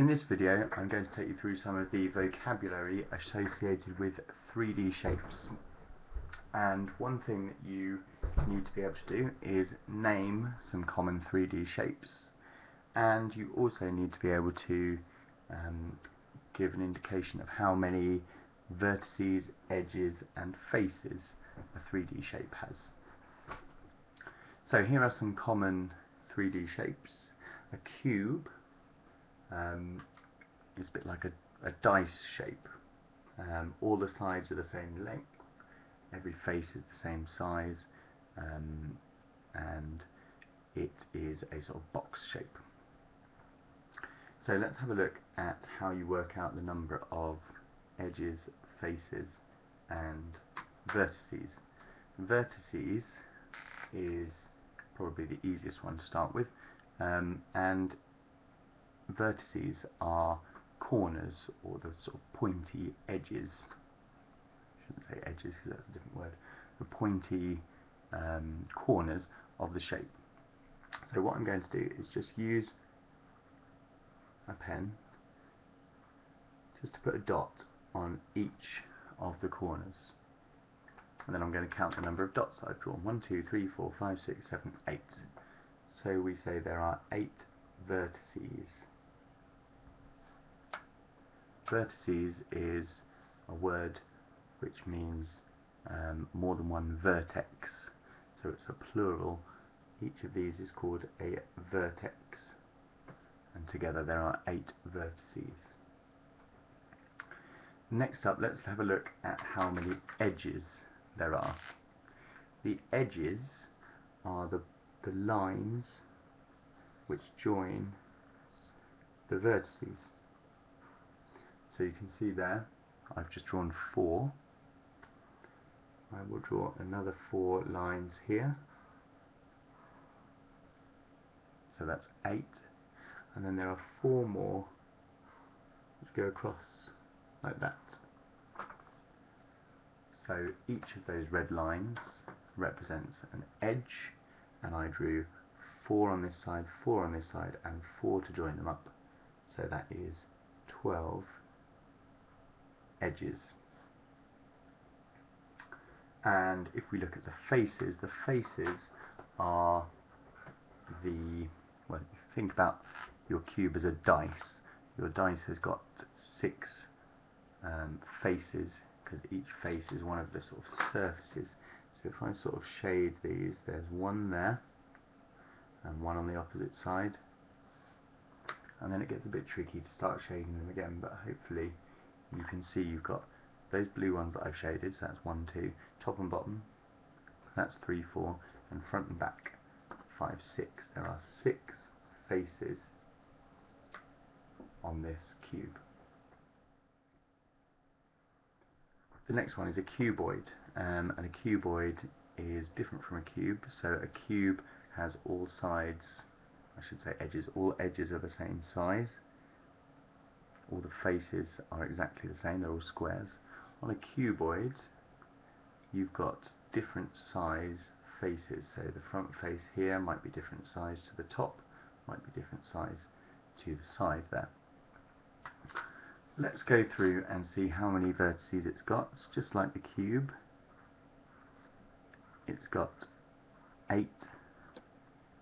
In this video I'm going to take you through some of the vocabulary associated with 3D shapes and one thing that you need to be able to do is name some common 3D shapes and you also need to be able to um, give an indication of how many vertices, edges and faces a 3D shape has. So here are some common 3D shapes. A cube um, is a bit like a, a dice shape. Um, all the sides are the same length, every face is the same size, um, and it is a sort of box shape. So let's have a look at how you work out the number of edges, faces, and vertices. Vertices is probably the easiest one to start with, um, and vertices are corners or the sort of pointy edges. I shouldn't say edges because that's a different word. The pointy um, corners of the shape. So what I'm going to do is just use a pen just to put a dot on each of the corners. And then I'm going to count the number of dots I've drawn. 1, 2, 3, 4, 5, 6, 7, 8. So we say there are 8 vertices vertices is a word which means um, more than one vertex. So it's a plural. Each of these is called a vertex. And together there are eight vertices. Next up, let's have a look at how many edges there are. The edges are the, the lines which join the vertices. So you can see there, I've just drawn four. I will draw another four lines here. So that's eight. And then there are four more which go across like that. So each of those red lines represents an edge and I drew four on this side, four on this side and four to join them up. So that is 12 edges. And if we look at the faces, the faces are the, well, think about your cube as a dice. Your dice has got six um, faces, because each face is one of the sort of surfaces. So if I sort of shade these, there's one there, and one on the opposite side. And then it gets a bit tricky to start shading them again, but hopefully you can see you've got those blue ones that I've shaded, so that's 1, 2, top and bottom, that's 3, 4, and front and back, 5, 6. There are 6 faces on this cube. The next one is a cuboid, um, and a cuboid is different from a cube, so a cube has all sides, I should say edges, all edges are the same size, all the faces are exactly the same, they're all squares. On a cuboid, you've got different size faces, so the front face here might be different size to the top, might be different size to the side there. Let's go through and see how many vertices it's got. It's just like the cube. It's got eight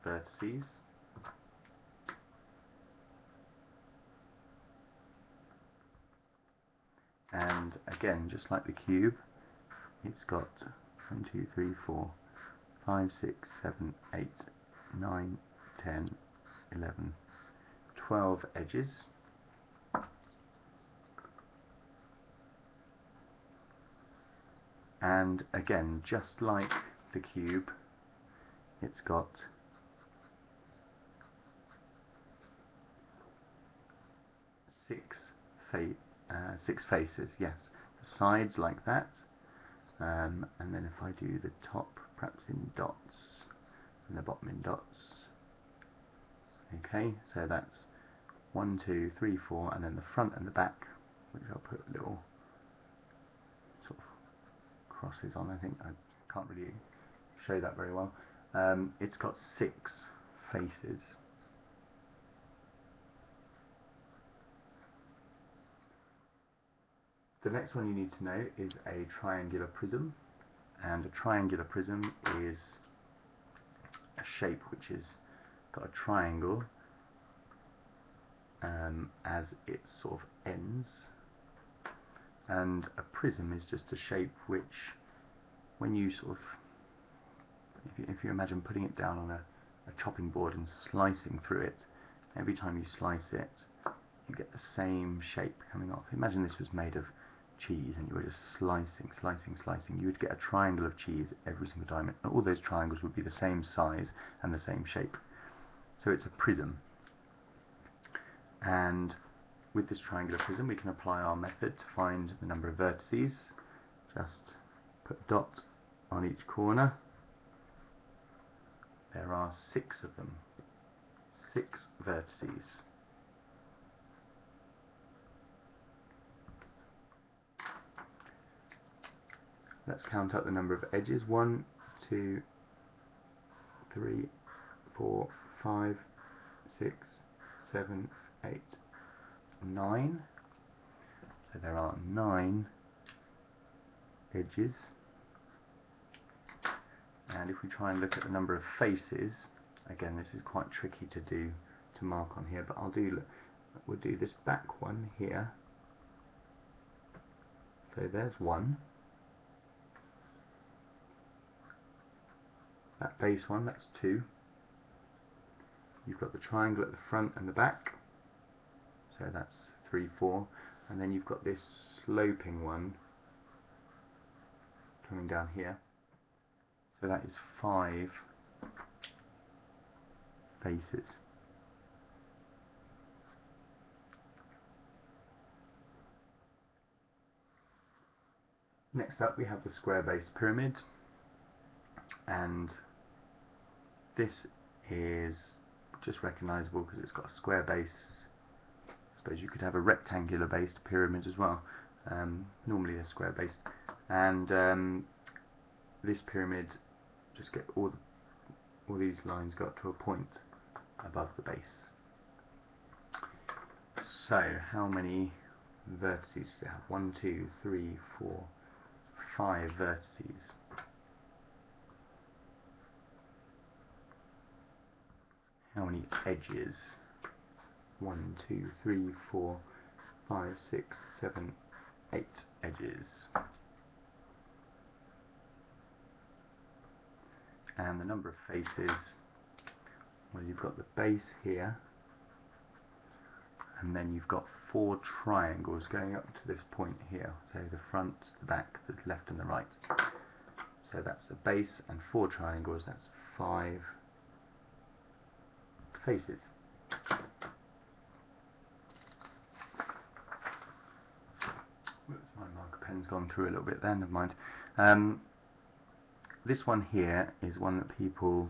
vertices. And again just like the cube it's got 1, 2, 3, 4, 5, 6, 7, 8, 9, 10, 11, 12 edges. And again just like the cube it's got six face uh, six faces, yes. The sides like that, um, and then if I do the top perhaps in dots, and the bottom in dots, okay, so that's one, two, three, four, and then the front and the back, which I'll put little sort of crosses on, I think, I can't really show that very well. Um, it's got six faces The next one you need to know is a triangular prism and a triangular prism is a shape which has got a triangle um, as its sort of ends. And a prism is just a shape which when you sort of if you, if you imagine putting it down on a, a chopping board and slicing through it every time you slice it you get the same shape coming off. Imagine this was made of cheese and you were just slicing, slicing, slicing, you would get a triangle of cheese every single time. And all those triangles would be the same size and the same shape. So it's a prism. And with this triangular prism we can apply our method to find the number of vertices. Just put a dot on each corner. There are six of them. Six vertices. Let's count up the number of edges. One, two, three, four, five, six, seven, eight, nine. So there are nine edges. And if we try and look at the number of faces, again this is quite tricky to do to mark on here, but I'll do we'll do this back one here. So there's one. That base one, that's two. You've got the triangle at the front and the back, so that's three, four, and then you've got this sloping one coming down here, so that is five faces. Next up we have the square base pyramid and this is just recognizable because it's got a square base. I suppose you could have a rectangular based pyramid as well um, normally they're square based and um, this pyramid just get all the, all these lines got to a point above the base. So how many vertices does it have? One, two, three, four, five vertices how many edges? One, two, three, four, five, six, seven, eight edges. And the number of faces, well you've got the base here, and then you've got four triangles going up to this point here, so the front, the back, the left and the right. So that's a base and four triangles, that's five faces. my marker pen's gone through a little bit there, never mind. Um, this one here is one that people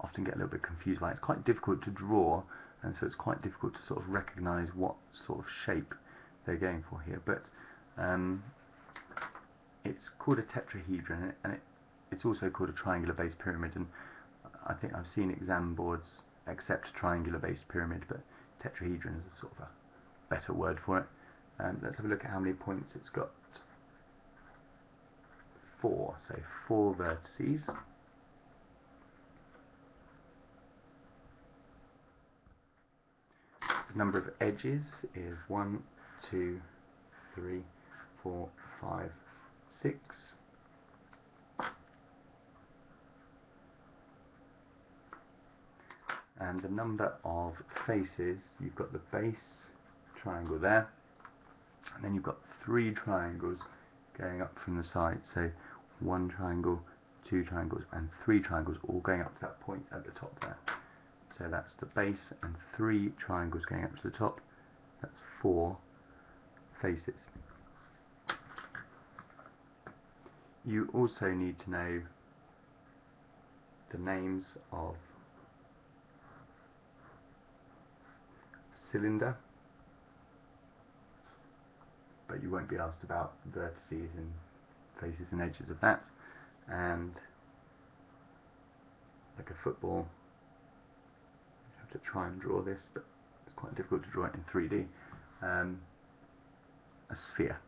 often get a little bit confused by. It's quite difficult to draw and so it's quite difficult to sort of recognise what sort of shape they're going for here but um, it's called a tetrahedron and it, it's also called a triangular base pyramid and I think I've seen exam boards accept triangular based pyramid but tetrahedron is a sort of a better word for it. Um, let's have a look at how many points it's got. Four, so four vertices. The number of edges is one, two, three, four, five, six, and the number of faces. You've got the base triangle there and then you've got three triangles going up from the side. So one triangle two triangles and three triangles all going up to that point at the top there. So that's the base and three triangles going up to the top. That's four faces. You also need to know the names of cylinder. But you won't be asked about vertices and faces and edges of that. And like a football you have to try and draw this but it's quite difficult to draw it in 3D um, a sphere